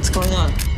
What's going on?